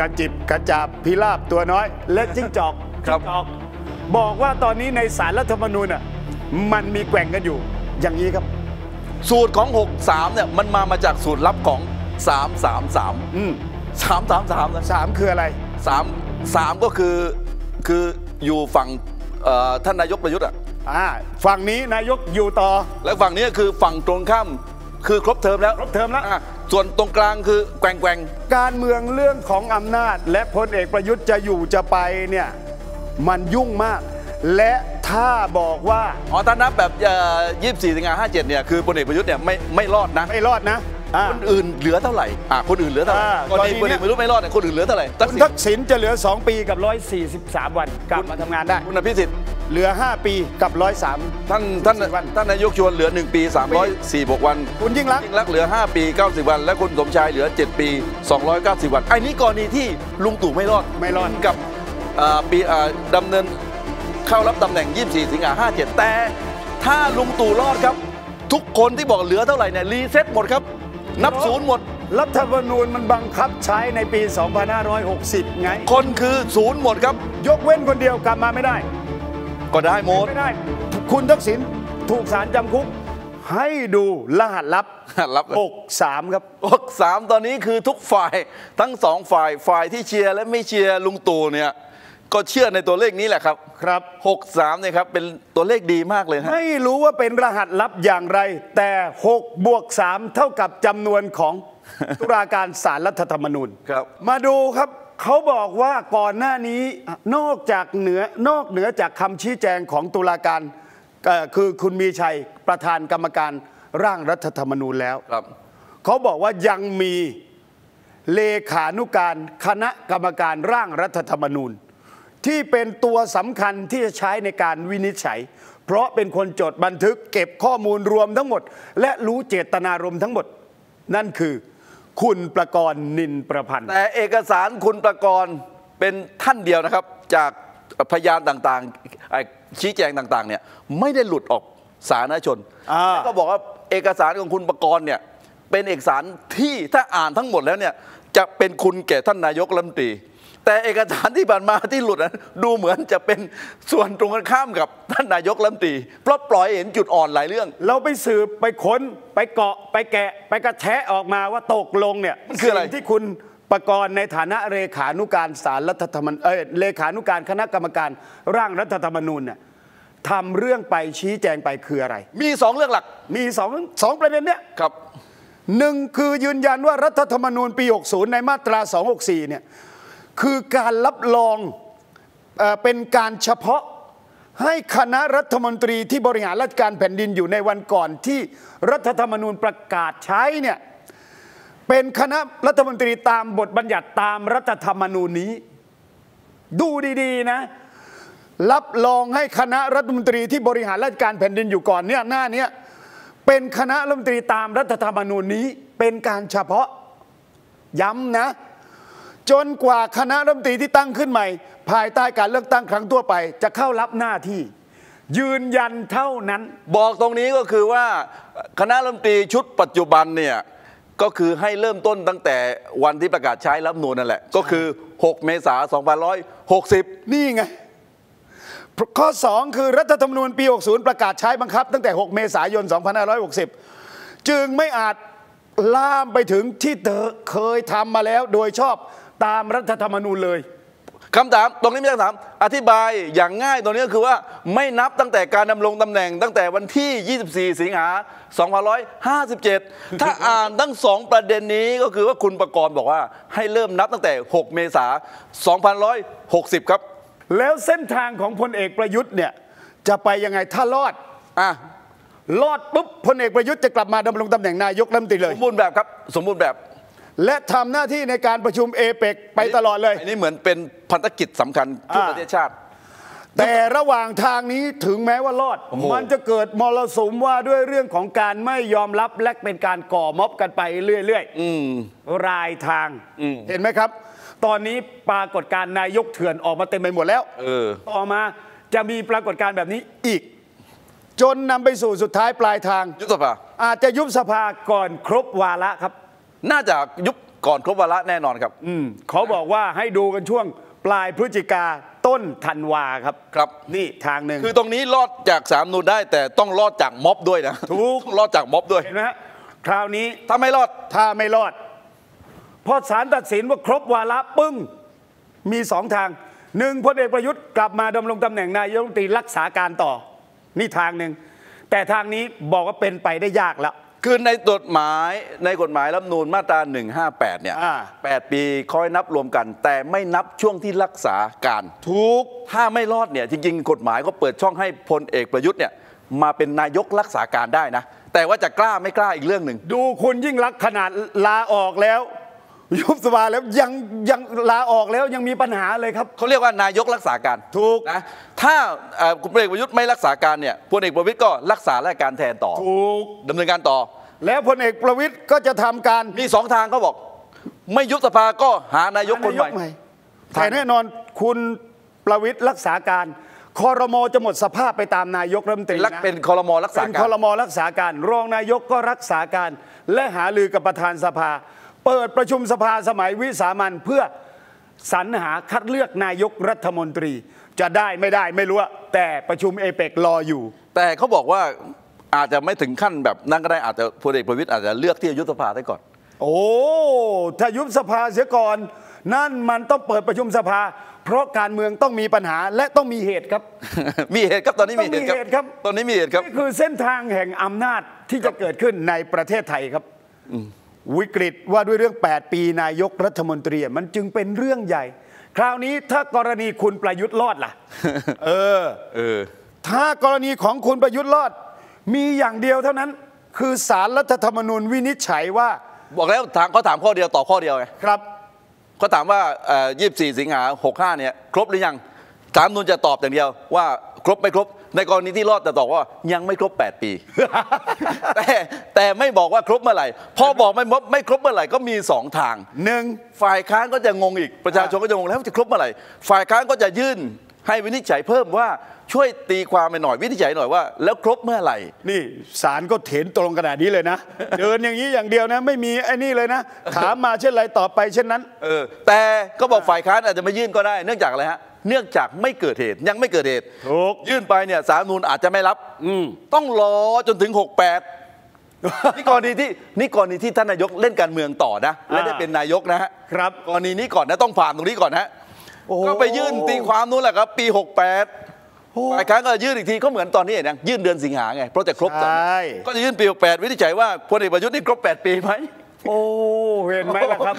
กระจิบกระจับพิราบตัวน้อย และจิ้งจอกครับ จิ้งจอก บอกว่าตอนนี้ในสารรัฐธรรมนูญอะมันมีแกว่งกันอยู่ อย่างนี้ครับ สูตรของ 63เนี่ยมันมามาจากสูตรลับของ 333 อืม333นะสามคืออะไร3 3ก็คือคืออยู่ฝั่งเอ่อท่านนายกประยุทธ์อะอ่าฝั่งนี้นายกอยู่ต่อ แล้วฝั่งนี้คือฝั่งตรงข้าม คือครบเทอมแล้วครบเทอมแล้วอะส่วนตรงกลางคือแกว่งแกว่งการเมืองเรื่องของอำนาจ และพลเอกประยุทธ์จะอยู่จะไปเนี่ยมันยุ่งมาก และถ้าบอกว่าอ๋อถ้านับแบบเอ่อ24สิงหา57เนี่ยคือพลเอกประยุทธ์เนี่ยไม่ไม่รอดนะไม่รอดนะอ่าคนอื่นเหลือเท่าไหร่อะคนอื่นเหลือเท่าไหร่อ่าคนกรณีนี้พลเนี้เอยกประยุทธ์ไม่รอดเนี่ยคนอื่นเหลือเท่าไหร่ตักคุณสินทักษิณจะเหลือ 2 ปีกับ 143 วันกลับมาทำงานได้ คุณอภิสิทธิ์ เหลือ 5 ปีกับ 103 ท่านท่านสี่วันท่านนายกชวนเหลือ 1 ปี 346 วัน คุณยิ่งรักษณ์ยิ่งรักษณ์เหลือ 5 ปี 90 วัน และคุณสมชายเหลือ 7 ปี 290 วันไอ้นี้กรณีที่ลุงตู่ไม่รอดไม่รอดกับเอ่อปีเอ่อดำเนินเข้ารับตำแหน่ง 24 สิงหา57 แต่ถ้าลุงตู่รอดครับ ทุกคนที่บอกเหลือเท่าไหร่เนี่ยรีเซ็ตหมดครับ นับศูนย์หมดรัฐธรรมนูญมันบังคับใช้ในปี 2560 ไง คนคือศูนย์หมดครับ ยกเว้นคนเดียวกลับมาไม่ได้ ก็ได้หมด ไม่ได้ คุณทักษิณถูกศาลจำคุก ให้ดูรหัสลับรับ 63 ครับ63ตอนนี้คือทุกฝ่ายทั้งสองฝ่ายฝ่ายที่เชียร์และไม่เชียร์ลุงตู่เนี่ยก็เชื่อในตัวเลขนี้แหละครับ ครับ 63เนี่ยครับเป็นตัวเลขดีมากเลยนะไม่รู้ว่าเป็นรหัสลับอย่างไร แต่6บวก3เท่ากับจำนวนของ ตุลาการศาลรัฐธรรมนูญ ครับ มาดูครับ เขาบอกว่าก่อนหน้านี้นอกจากเหนือนอกเหนือจากคำชี้แจงของตุลาการเอ่อคือคุณมีชัยประธานกรรมการร่างรัฐธรรมนูญแล้วครับเขาบอกว่ายังมีเลขานุการคณะกรรมการร่างรัฐธรรมนูญ ที่เป็นตัวสำคัญที่จะใช้ในการวินิจฉัย เพราะเป็นคนจดบันทึกเก็บข้อมูลรวมทั้งหมด และรู้เจตนารมณ์ทั้งหมด นั่นคือ คุณประกรณ์นินประพันธ์ แต่เอกสารคุณประกรณ์เป็นท่านเดียวนะครับ จากพยานต่างๆไอ้ชี้แจงต่างๆเนี่ยไม่ได้หลุดออกสาธารณชนอ่าแล้วก็บอกว่าเอกสารของคุณประกรณ์เนี่ยเป็นเอกสารที่ถ้าอ่านทั้งหมดแล้วเนี่ยจะเป็นคุณแก่ท่านนายกรัฐมนตรี แต่เอกสารที่ผ่านมาที่หลุดนั้นดูเหมือนจะเป็นส่วนตรงกันข้ามกับท่านนายกรัฐมนตรีเพราะปล่อยให้เห็นจุดอ่อนหลายเรื่อง เราไปสืบไปค้นไปเกาะไปแกะ ไปกระแทะออกมาว่าตกลงเนี่ยมันคืออะไรสิ่งที่คุณประกรณ์ในฐานะเลขานุการสารรัฐธรรมนูญเอ้ยเลขานุการคณะกรรมการร่างรัฐธรรมนูญเนี่ยทำเรื่องไปชี้แจงไปคืออะไร มีสองเรื่องหลัก มีสองสองประเด็นเนี้ยครับหนึ่งคือยืนยันว่ารัฐธรรมนูญปี 60 ในมาตรา 264 เนี่ย คือการรับรองเอเป็นการเฉพาะให้คณะรัฐมนตรีที่บริหารราชการแผ่นดินอยู่ในวันก่อนที่รัฐธรรมนูญประกาศใช้เนี่ยเป็นคณะรัฐมนตรีตามบทบัญญัติตามรัฐธรรมนูญนี้ ดูดีๆนะ รับรองให้คณะรัฐมนตรีที่บริหารราชการแผ่นดินอยู่ก่อนเนี่ยหน้าเนี้ยเป็นคณะรัฐมนตรีตามรัฐธรรมนูญนี้ เป็นการเฉพาะย้ำนะ จนกว่าคณะรัฐมนตรีที่ตั้งขึ้นใหม่ ภายใต้การเลือกตั้งครั้งทั่วไป จะเข้ารับหน้าที่ ยืนยันเท่านั้น บอกตรงนี้ก็คือว่าคณะรัฐมนตรีชุดปัจจุบันเนี่ยก็คือให้เริ่มต้นตั้งแต่วันที่ประกาศใช้รัฐธรรมนูญนั่นแหละ ก็คือ 6 เมษายน2560 นี่ไง ข้อ 2 คือรัฐธรรมนูญปี 60 ประกาศใช้บังคับ ตั้งแต่ 6 เมษายน 2560 จึงไม่อาจล่ามไปถึงที่เธอเคยทำมาแล้วโดยชอบ ตามรัฐธรรมนูญเลยคำถามตรงนี้ไม่ต้องถาม อธิบายอย่างง่ายตรงนี้ก็คือว่าไม่นับตั้งแต่การดำรงตำแหน่งตั้งแต่วันที่ 24 สิงหา2557 ถ้าอ่านทั้งสองประเด็นนี้ก็คือว่าคุณประกรณ์บอกว่าให้เริ่มนับตั้งแต่ 6 เมษายน2560 ครับ แล้วเส้นทางของพลเอกประยุทธ์เนี่ย จะไปยังไงถ้ารอดอะรอดปุ๊บพลเอกประยุทธ์จะกลับมาดำรงตำแหน่งนายกรัฐมนตรีเลสยมบูรณ์แบบครับ สมบูรณ์แบบ และทำหน้าที่ในการประชุมเอเปกไปตลอดเลยอันนี้เหมือนเป็นพันธกิจสำคัญเพื่ออ่าประเทศชาติ แต่ระหว่างทางนี้ถึงแม้ว่ารอดโอ้โหมันจะเกิดมรสุมว่าด้วยเรื่องของการไม่ยอมรับและเป็นการก่อม็อบกันไปเรื่อยๆรายทางเห็นไหมครับ ตอนนี้ปรากฏการณ์นายกเถื่อนออกมาเต็มไปหมดแล้วเออต่อมาจะมีปรากฏการณ์แบบนี้อีก จนนำไปสู่สุดท้ายปลายทาง ยุบสภาอาจจะยุบสภาก่อนครบวาระครับ น่าจะยุบก่อนครบวาระแน่นอนครับ อืมเขาบอกว่าให้ดูกันช่วงปลายพฤศจิกาต้นธันวาครับ ครับ นี่ทางหนึ่งคือตรงนี้รอดจากสามนูนได้ แต่ต้องรอดจากม็อบด้วยนะถูกต้องรอดจากม็อบด้วยเห็นไหมฮะคราวนี้ถ้าไม่รอดถ้าไม่รอดพอศาลตัดสินว่าครบวาระปึ้งมีสองทางหนึ่งพลเอกประยุทธ์กลับมาดำรงตำแหน่งนายกรัฐมนตรีรักษาการต่อ นี่ทางหนึ่งแต่ทางนี้บอกว่าเป็นไปได้ยากแล้ว คือในกฎหมายในกฎหมายรัฐธรรมนูญมาตรา 158 เนี่ยอ่า8ปีค่อยนับรวมกัน แต่ไม่นับช่วงที่รักษาการ ถูก ถ้าไม่รอดเนี่ยจริงๆ กฎหมายก็เปิดช่องให้พลเอกประยุทธ์เนี่ยมาเป็นนายกรักษาการได้นะ แต่ว่าจะกล้าไม่กล้าอีกเรื่องหนึ่ง ดูคุณยิ่งรักษณ์ขนาดลาออกแล้ว ยุบสภาแล้วยังยังลาออกแล้วยังมีปัญหาเลยครับเขาเรียกว่านายกรักษาการถูกนะถ้าเอ่อพลเอกประยุทธ์ไม่รักษาการเนี่ยพลเอกประวิตยก็รักษาราชการแทนต่อถูกดำเนินการต่อ แล้วพลเอกประวิตยก็จะทำการมีสองทางเขาบอก ไม่ยุบสภาก็หานายกคนใหม่แต่แน่นอนคุณประวิตยรักษาการคอรมอจะหมดสภาพไปตามนายกรัฐมนตรีรักนะเป็นคอรมอรักษาเป็นกาคอรรมอรักษาการ รองนายกก็รักษาการ และหาลือกับประธานสภา เปิดประชุมสภาสมัยวิสามันเพื่อสรรหาคัดเลือกนายกรัฐมนตรี จะได้ไม่ได้ไม่รู้อะแต่ประชุมเอเปกรออยู่ แต่เขาบอกว่าอาจจะไม่ถึงขั้นแบบนั้นก็ได้อาจจะพลเอกประวิตยอาจจะเลือกที่จะยุบสภาได้ก่อน โอ้ถ้ายุบสภาเสียก่อน นั่นมันต้องเปิดประชุมสภา เพราะการเมืองต้องมีปัญหาและต้องมีเหตุครับ มีเหตุครับตอนนี้มีเหตุต้องมีเหตุครับ ตอนนี้มีเหตุครับนี่คือเส้นทางแห่งอำนาจที่จะเกิดขึ้นในประเทศไทยครับ วิกฤตว่าด้วยเรื่อง 8 ปีนายกรัฐมนตรีมันจึงเป็นเรื่องใหญ่ คราวนี้ถ้ากรณีคุณประยุทธ์รอดล่ะ เออเออ ถ้ากรณีของคุณประยุทธ์รอด มีอย่างเดียวเท่านั้น คือสารรัฐธรรมนูญวินิจฉัยว่า บอกแล้วถามเขาถามข้อเดียวต่อข้อเดียวไงครับเขาถามว่าเอ่อ24 สิงหา65เนี่ยครบหรือยังสามนุนจะตอบอย่างเดียวว่าครบไม่ครบ ในกรณีที่รอดจะตอบว่ายังไม่ครบ 8 ปี แต่แต่ไม่บอกว่าครบเมื่อไหร่พอบอกไม่ไม่ครบเมื่อไหร่ก็มี 2 ทางหนึ่งฝ่ายค้านก็จะงงอีกประชาชนก็จะงงแล้วจะครบเมื่อไหร่ฝ่ายค้านก็จะยื่นให้วินิจฉัยเพิ่มว่าช่วยตีความไปหน่อยวินิจฉัยหน่อยว่า แล้วครบเมื่อไหร่ นี่สารก็เถนตรงขนาดนี้เลยนะ เดินอย่างนี้อย่างเดียวนะ ไม่มีไอ้นี่เลยนะ ถามมาเช่นไรตอบไปเช่นนั้น เออ แต่ก็บอกฝ่ายค้านอาจจะไม่ยื่นก็ได้เนื่องจากอะไรฮะ เนื่องจากไม่เกิดเหตุยังไม่เกิดเหตุถูกยื่นไปเนี่ยสารรัฐธรรมนูนอาจจะไม่รับอืมต้องรอจนถึง 68 นี่กรณีที่นี่กรณีที่ท่านนายกเล่นการเมืองต่อนะและได้เป็นนายกนะฮะครับกรณีนี้ก่อนนะต้องผ่านตรงนี้ก่อนนะโอ้ก็ไปยื่นตีความนู้นแหละครับ ปีโอ้68ฝ่ายค้านก็ยื่นอีกทีก็เหมือนตอนนี้เห็นยังยื่นเดือนสิงหาไงเพราะจะครบตอนนี้ใช่ก็จะยื่นปี 68 วินิจฉัยว่าพลเอกประยุทธ์นี่ครบ 8 ปีไหมโอ้เห็นไหมล่ะครับ